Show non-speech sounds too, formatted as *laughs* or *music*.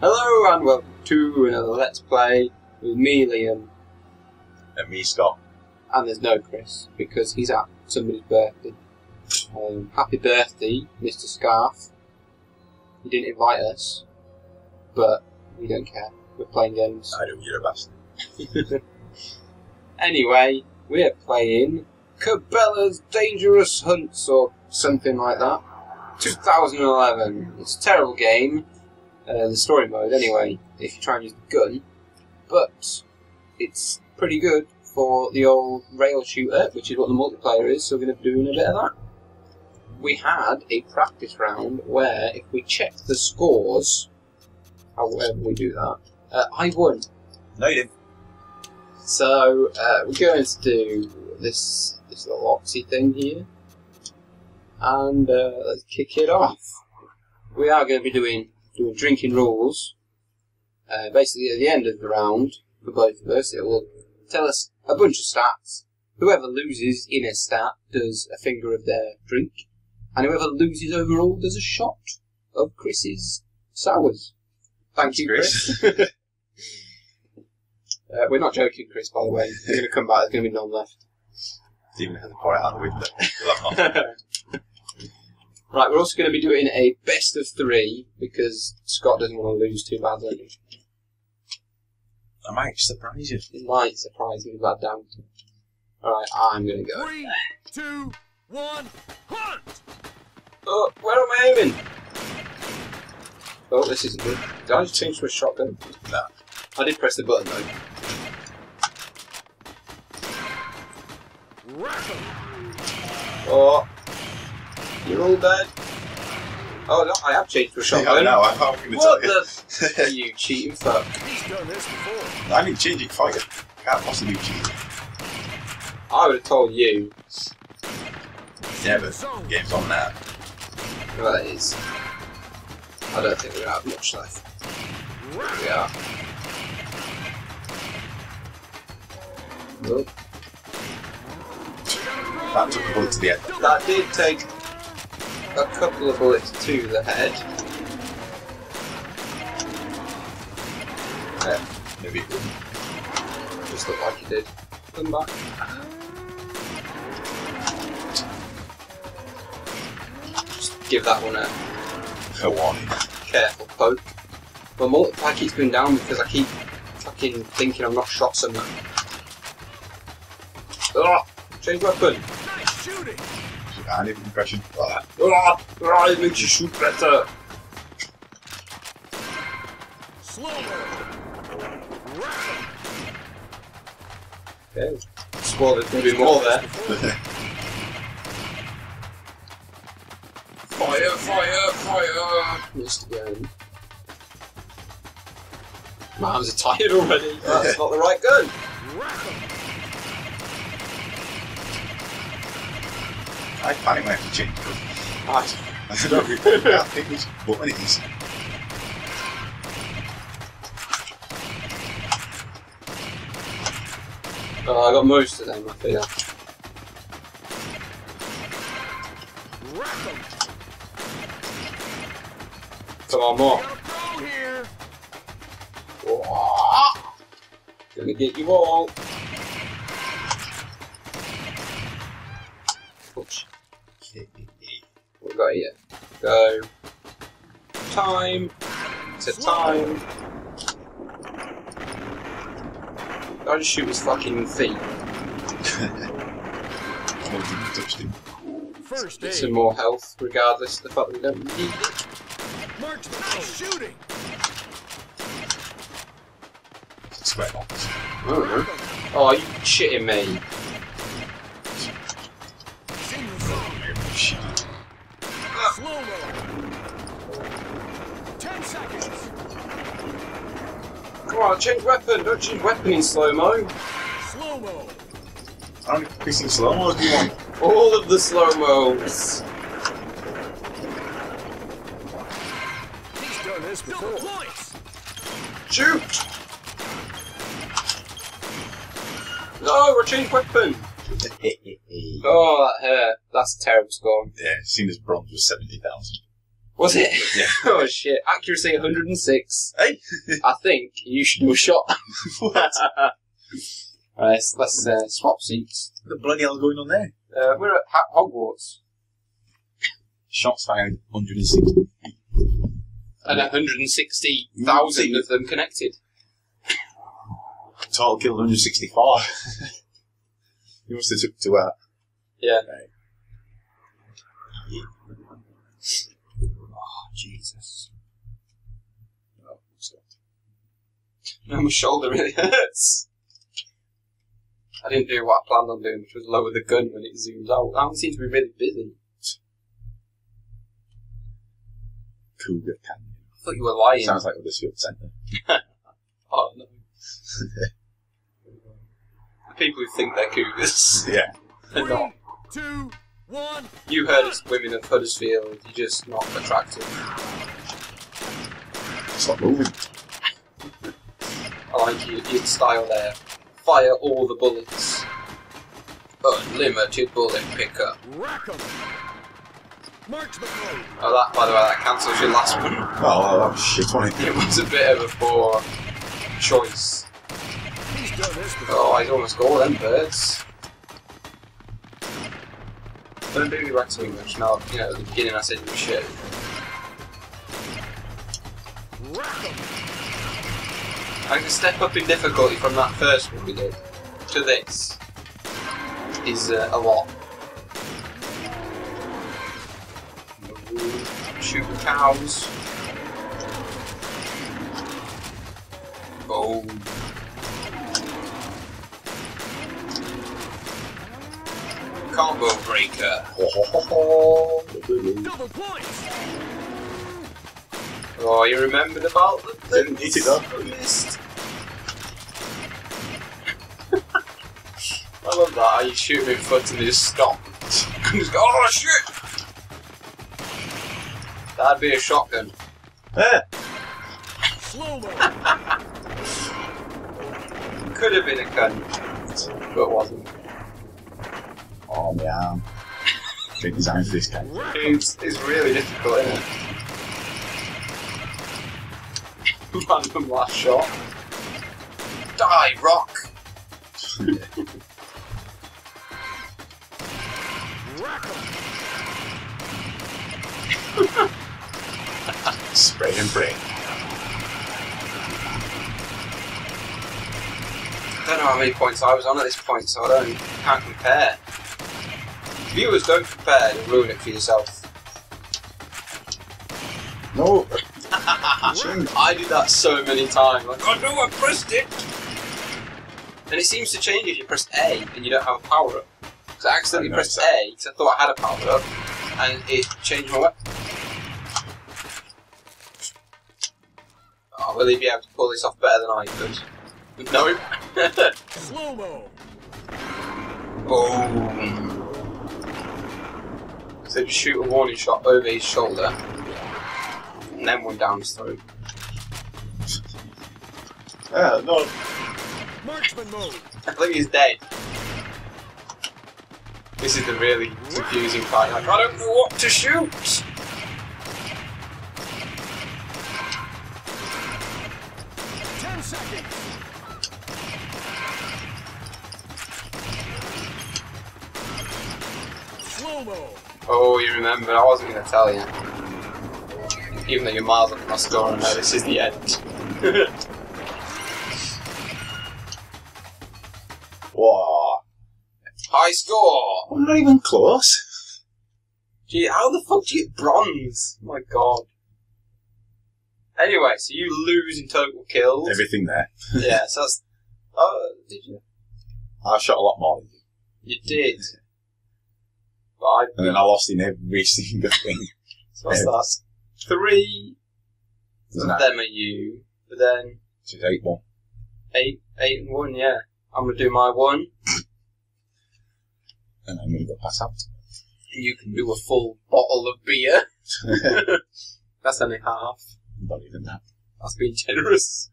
Hello and welcome to another Let's Play with me, Liam, And me, Scott. and there's no Chris because he's at somebody's birthday. Um, happy birthday, Mr. Scarf. He didn't invite us, but we don't care. We're playing games. I know you're a bastard. *laughs* Anyway, we're playing Cabela's Dangerous Hunts or something like that. 2011. It's a terrible game. Uh, the story mode, anyway, if you try and use the gun. But it's pretty good for the old rail shooter, which is what the multiplayer is, so we're going to be doing a bit of that. We had a practice round where if we check the scores, however we do that, uh, I won. No, you didn't. So uh, we're going to do this this little Oxy thing here, and uh, let's kick it off. We are going to be doing doing drinking rules. Uh, basically, at the end of the round for both of us, it will tell us a bunch of stats. Whoever loses in a stat does a finger of their drink, and whoever loses overall does a shot of Chris's sours. Thank Thanks, you, Chris. Chris. *laughs* Uh, we're not joking, Chris, by the way. We're going to come back, there's going to be none left. Even had to pour it out the window. *laughs* Well, I'm not. right, we're also going to be doing a best of three because Scott doesn't want to lose too badly. I might surprise you. It might surprise me, but I doubt it. Alright, I'm going to go. Three, two, one, hunt! Oh, where am I aiming? Oh, this isn't good. Did I just change to a shotgun? No. I did press the button though. Rack 'em! Oh, you're all dead. Oh, no, I have changed to a I shotgun. know, I'm not going to What tell the? *laughs* you. you cheating fuck. He's done this before. I'm in changing fire. Can't possibly cheat. I would have told you. Yeah, but game's on now. Well, that is. I don't think we have much left. Rack We are. Nope. That took a bullet to the head. That did take a couple of bullets to the head. Yeah, Maybe it wouldn't. just looked like it did. Come back. Just give that one a A warning. careful poke. My multiplier keeps going down because I keep fucking thinking I'm not shot somewhere. Ugh! Ah, change weapon! Nice shooting! I need an impression. Ah, Ugh! Ugh, It makes you shoot better! 'em! Okay. Swore there's gonna be more there. *laughs* Fire, fire, fire! Missed again. My arms are tired already. That's not the right gun. I panic when I have to change. but Right. I don't really can't think which button it is. Oh, I got most of them, I feel. Rack 'em! Come on, more. Got a pro here! Whoa. Gonna get you all. Go. Time. To time. I just shoot his fucking feet. I don't think touched him. First Get aid! some more health, regardless of the fact that we don't need it. March the nice shooting! It's a square box. I don't. Oh, you shitting me. Come on, change weapon. Don't change weapon in slow mo. Slow-mo! How many pissing slow mos do you want? All of the slow mos. He's done this before. Shoot! No, we're changed weapon. *laughs* Oh, that hurt. That's a terrible score. yeah, seen as bronze was 70,000. Was it? Yeah. *laughs* oh shit! Accuracy 106. Hey! *laughs* I think you should do a shot. *laughs* what? Right, let's, let's uh, swap seats. the bloody hell going on there? Uh, we're at ha- Hogwarts, Shots fired 160. and 160,000 of them connected. Total killed 164. you must have took two out. Yeah. Right. Oh, Jesus. Oh, Now my shoulder really hurts. I didn't do what I planned on doing, which was lower the gun when it zooms out. That one seems to be really busy. Cougar Canyon. I thought you were lying. Sounds like Huddersfield Centre. *laughs* Oh no. *laughs* the people who think they're cougars. Yeah. They're not. Three, two, one. You heard us, women of Huddersfield, you're just not attractive. Stop moving. I like your, your style there. Fire all the bullets. Unlimited bullet pickup. Rack 'em. Marksman. Oh, that, by the way, that cancels your last one. *laughs* Oh, that was shit, wasn't it? It was a bit of a poor choice. He's done this before. Oh, he's almost got all them birds. Don't do me back too much. Now, you know, at the beginning I said you were shit. I can step up in difficulty from that first one we did to this is uh, a lot. Shoot the cows. Boom. Combo breaker. *laughs* Double points. Oh, you remembered about the Didn't eat it though. I love that. How you shoot them in foot and they just stop. and just *laughs* go, oh shit! That'd be a shotgun. Yeah. Slow mo. *laughs* Could have been a gun, but wasn't. Oh, arm. Big design for this guy. It's, it's really difficult, isn't it? Random last shot. Die, rock! *laughs* Spray and pray. I don't know how many points I was on at this point, so I don't can't compare. Viewers, don't compare and ruin it for yourself. No. *laughs* I did that so many times. Like, oh no, I pressed it! And it seems to change if you press A and you don't have a power up. So I accidentally I pressed noticed A because I thought I had a power up, and it changed my weapon. Oh, will he be able to pull this off better than I could? No. *laughs* Slow mo. Boom. So just shoot a warning shot over his shoulder, and then one down his throat. Yeah, no. Marksman mode. I think he's dead. This is the really confusing part. Like, I don't know what to shoot. Ten seconds. Slow mo. Oh, you remember? I wasn't going to tell you. Even though you're miles my score, I know this is the end. *laughs* Whoa. High score. I'm not even close. Gee, how the fuck do you get bronze? Oh my god. Anyway, so you lose in total kills. Everything there. yeah, so that's. Oh, *laughs* did you? I shot a lot more than you. You did. And then I lost in every *laughs* single thing. So what's that? Three of that? them are you, but then Which is 8 1. eight, eight and one. Yeah, I'm gonna do my one, *laughs* And I'm going to go pass out. and you can do a full bottle of beer. *laughs* That's only half. Not even that. That's being generous.